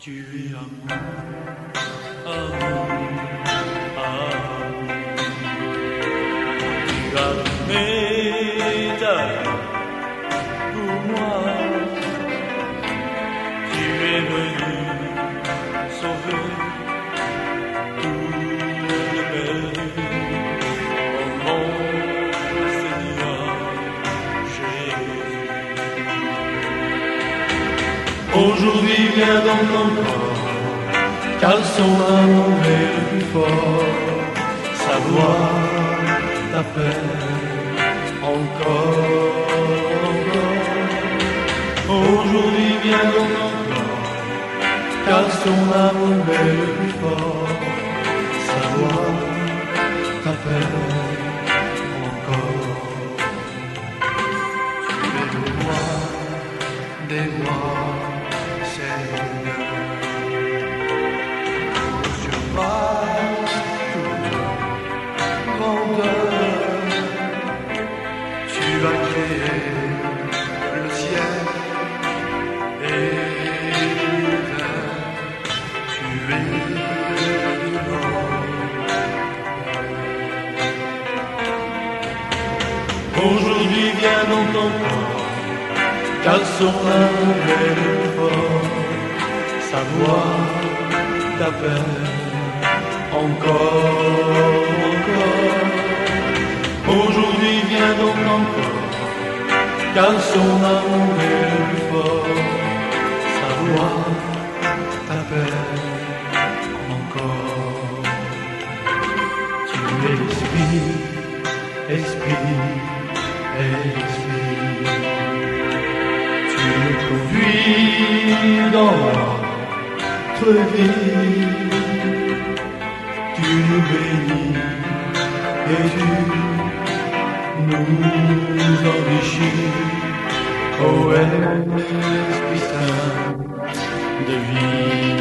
Tu es car son amour est le plus fort. Savoir ta paix encore, encore. Aujourd'hui viens dans ton corps, car son amour est le plus fort. Savoir ta car son amour est le plus fort. Savoir ta paix, encore, encore. Aujourd'hui viens dans ton corps, car son amour est fort. Savoir ta dans notre vie. Tu nous bénis et tu nous enrichis. Ô Esprit Saint de vie.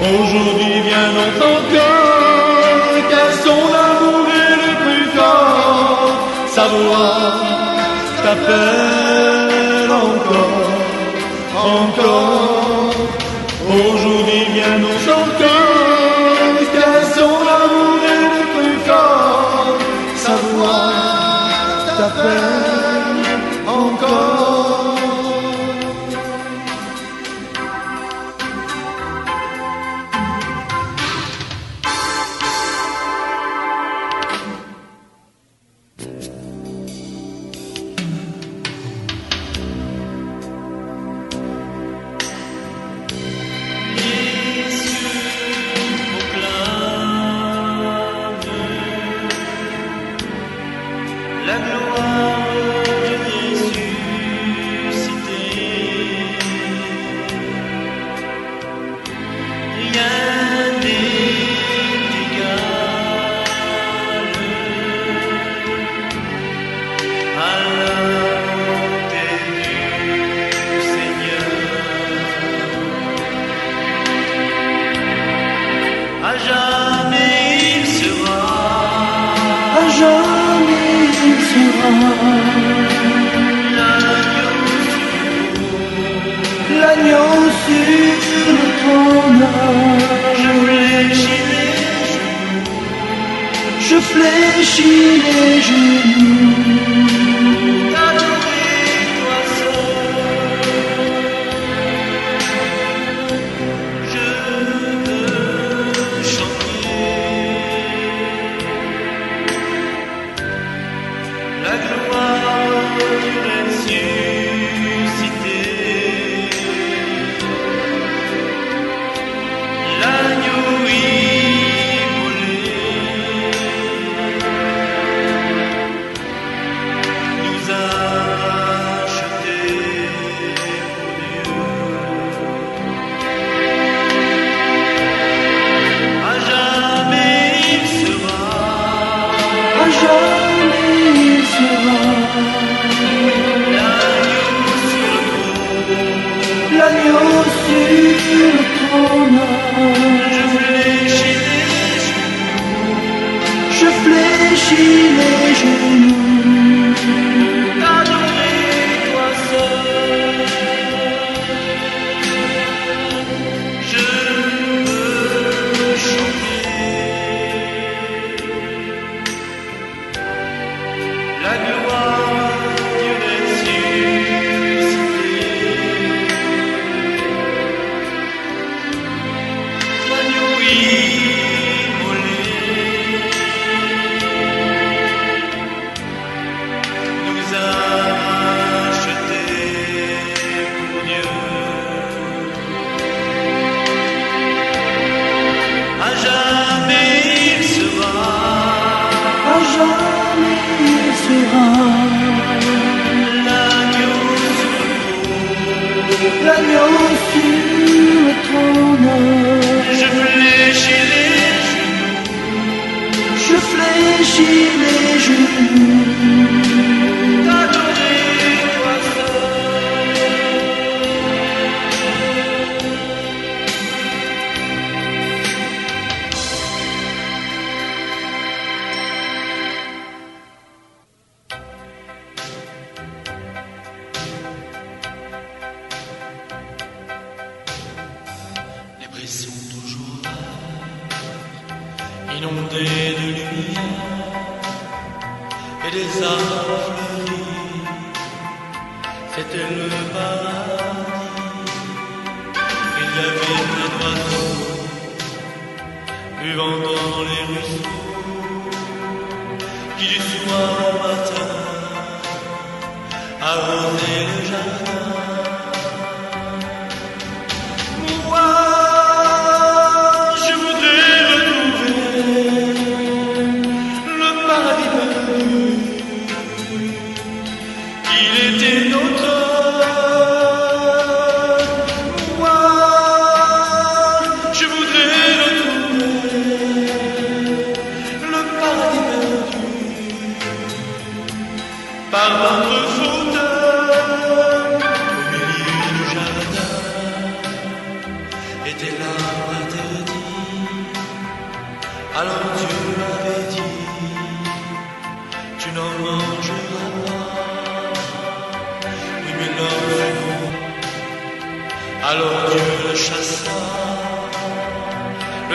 Aujourd'hui viens dans ton cœur, car son amour est le plus fort. Savoir t'appelle encore, encore. Aujourd'hui viens dans son desire.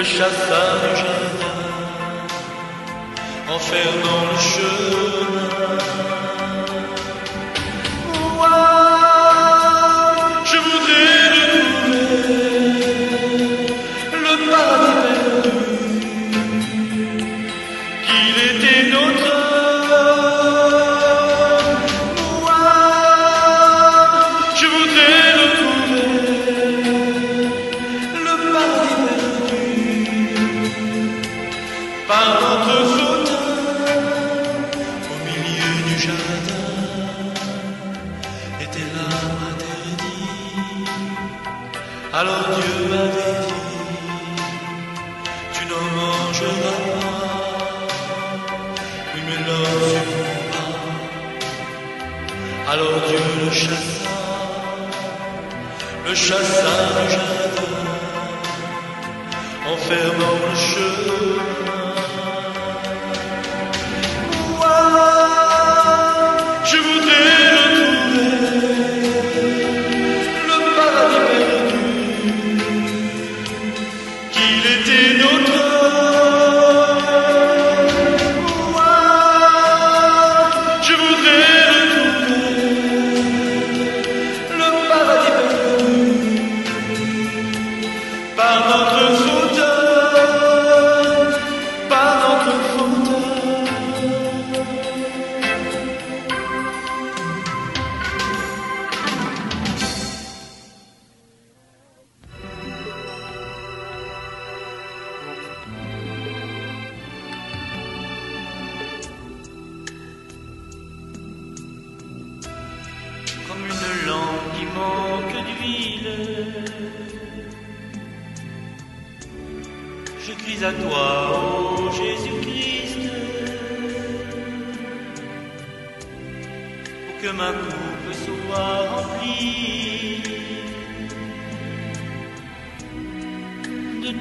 chaffards du jardin, dans le chemin.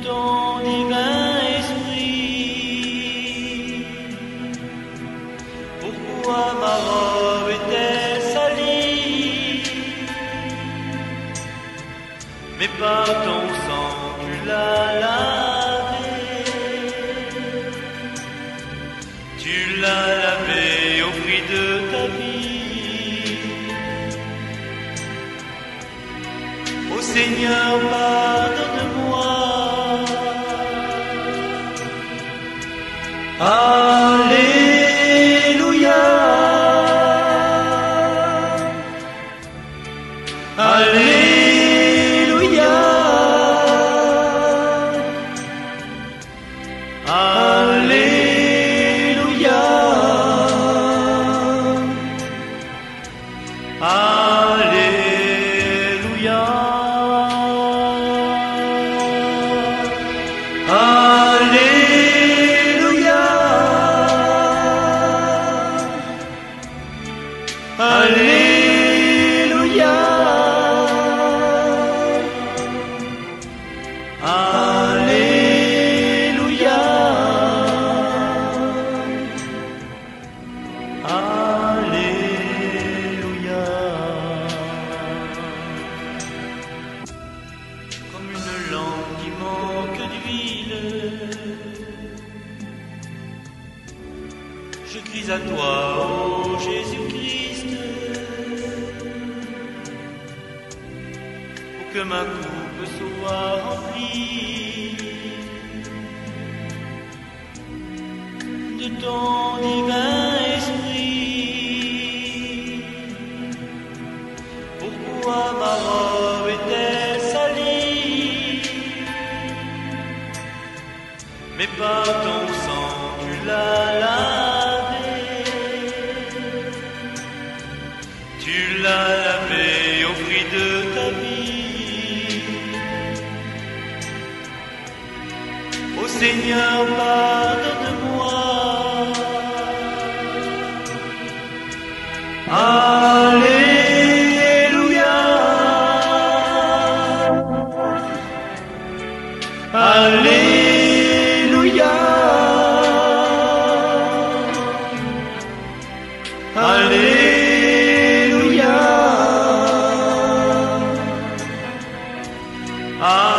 ton divin esprit. Pourquoi ma robe était salie? Mais par ton sang tu l'as lavée. Tu l'as lavée au prix de ta vie. Ô Seigneur, de ton divin esprit. Pourquoi ma robe est-elle salie? Mais pas Ah.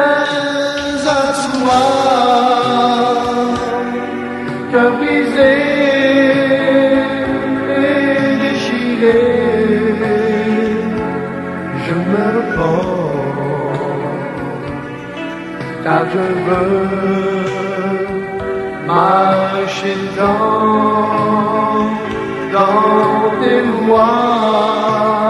plaise à toi Cœur brisé Je me repens Car je veux marcher dans Dans tes voies.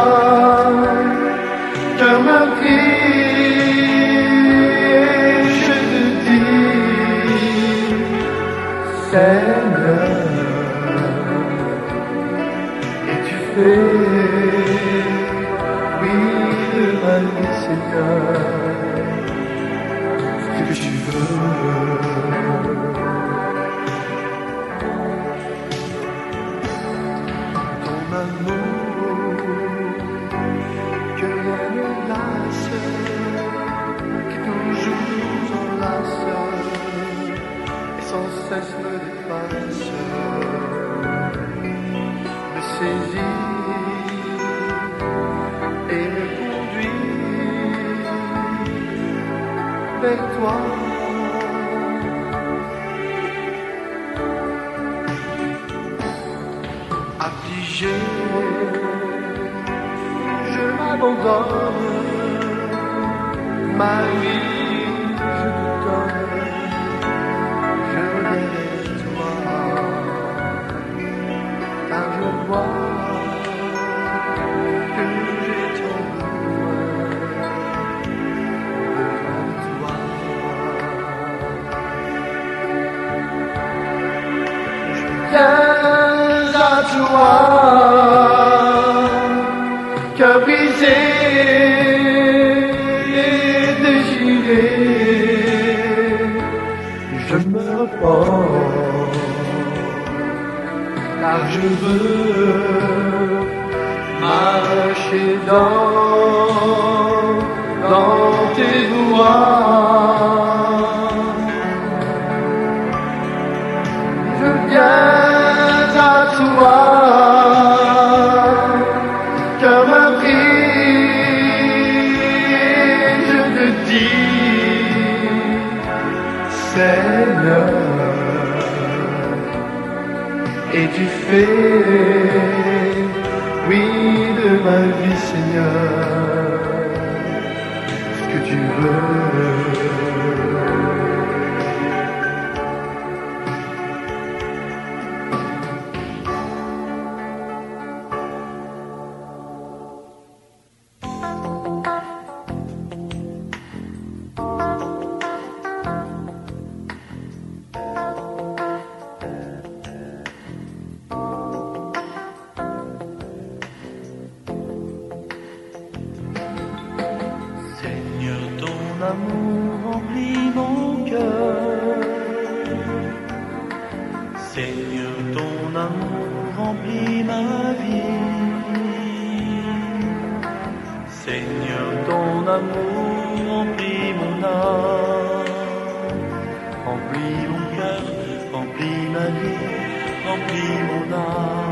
port, car je veux marcher dans, et Mon cœur, remplit ma vie, remplit mon âme.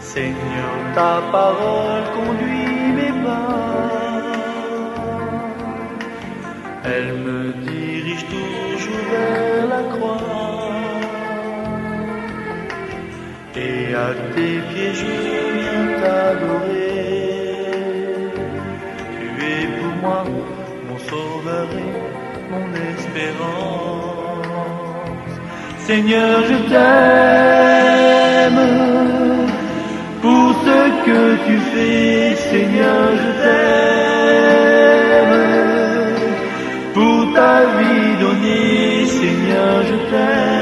Seigneur, ta parole conduit mes pas. Elle me dirige toujours vers la croix. Et à tes pieds je viens t'adorer. Tu es pour moi mon sauveur mon espérance. Seigneur, je t'aime pour ce que tu fais, Seigneur, je t'aime. Pour ta vie donnée, Seigneur, je t'aime.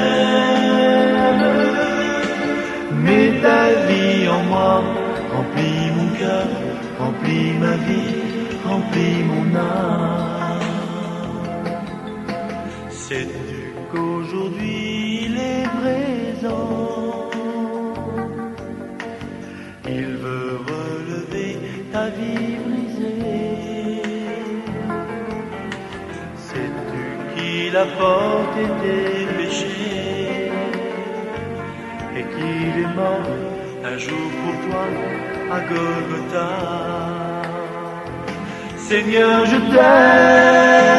Sais-tu qu'aujourd'hui il est présent? Il veut relever ta vie brisée. Sais-tu qu'il a porté tes péchés? Et qu'il est mort un jour pour toi à Golgotha? Seigneur, je t'aime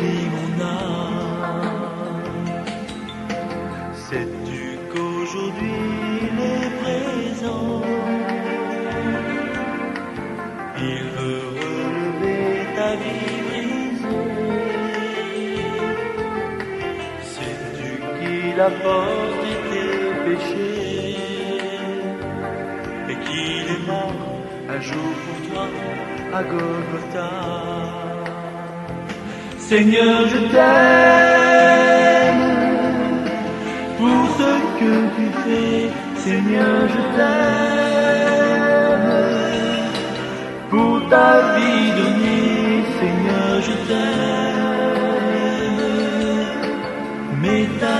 remplis mon âme. Sais-tu qu'aujourd'hui il est présent? Il veut relever ta vie brisée. Sais-tu qu'il a porté tes péchés et qu'il est mort un jour pour toi à Golgotha Seigneur, je t'aime pour ce que tu fais, Seigneur, je t'aime pour ta vie donnée, Seigneur, je t'aime. Mets ta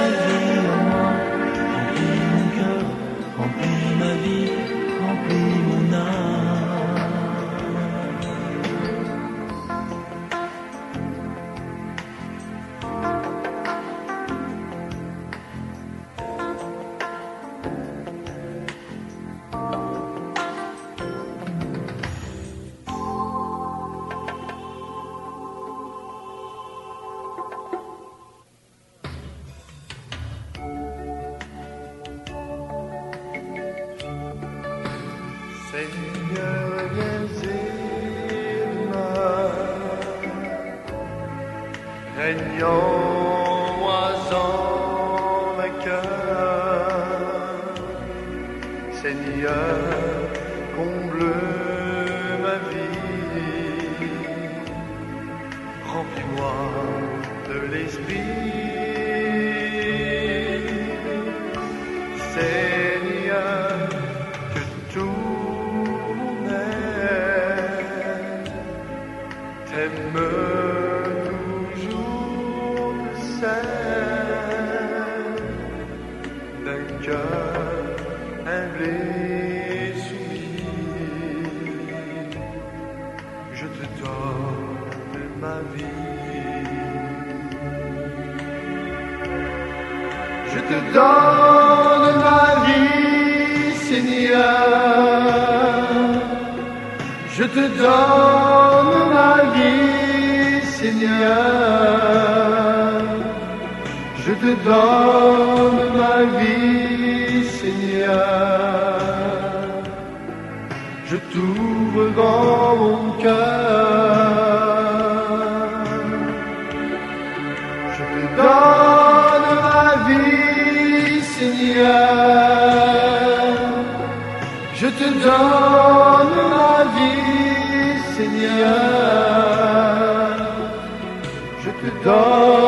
Je te donne ma vie, Seigneur. Je te donne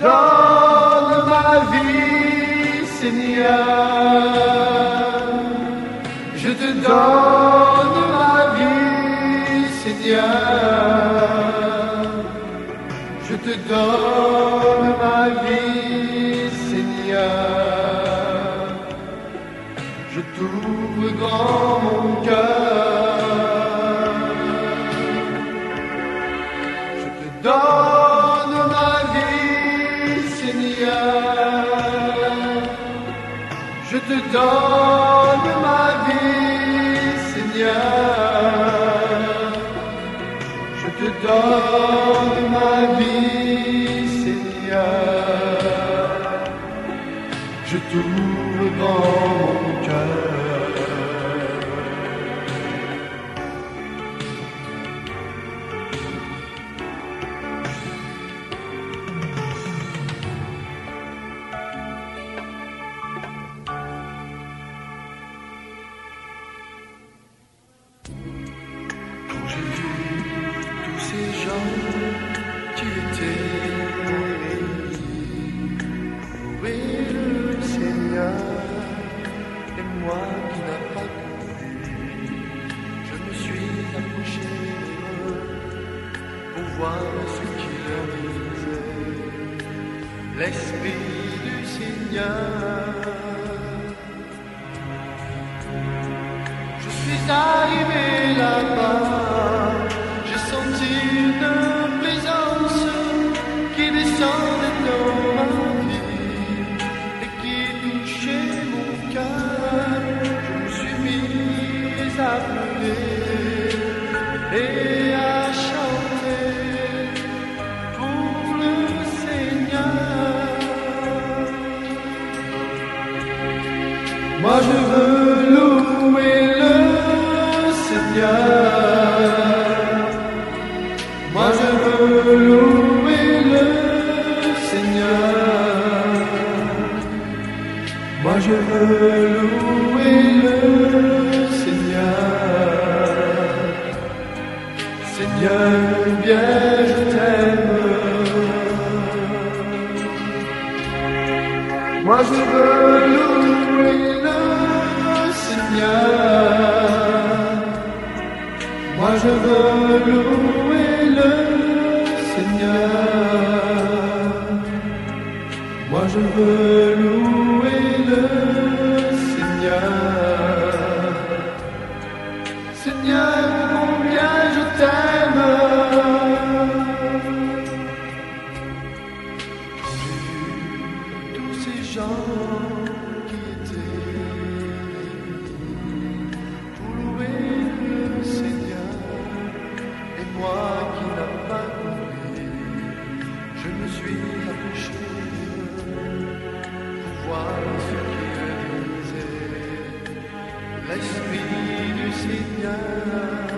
donne ma vie, Seigneur. Je te donne ma vie, Seigneur. Je te donne ma vie, Seigneur. Je t'ouvre grand mon cœur. Je te donne Seigneur. Je te donne ma vie, Seigneur. Je te donne ma vie, Seigneur. Je moi qui n'ai pas compris, je me suis approché pour voir ce qu'il disait. L'Esprit du Seigneur. Seigneur. Moi je veux louer le Seigneur. Seigneur, bien je t'aime. Moi je veux louer le Seigneur. Moi je veux louer je veux louer le Seigneur. Seigneur, combien je t'aime. Tous ces gens qui étaient pour louer le Seigneur, et moi qui n'ai pas compris, je me suis l'Esprit du Seigneur.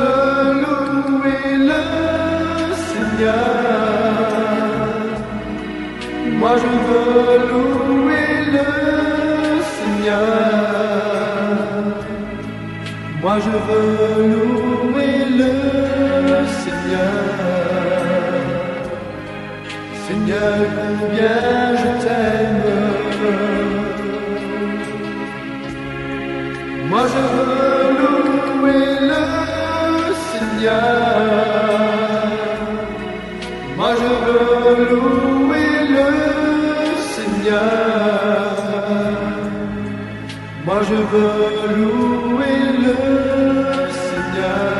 Moi je veux louer le Seigneur. Moi je veux louer le Seigneur. Moi je veux louer le Seigneur. Seigneur, combien je t'aime. Moi je veux louer le Moi je veux louer le Seigneur. Moi je veux louer le Seigneur.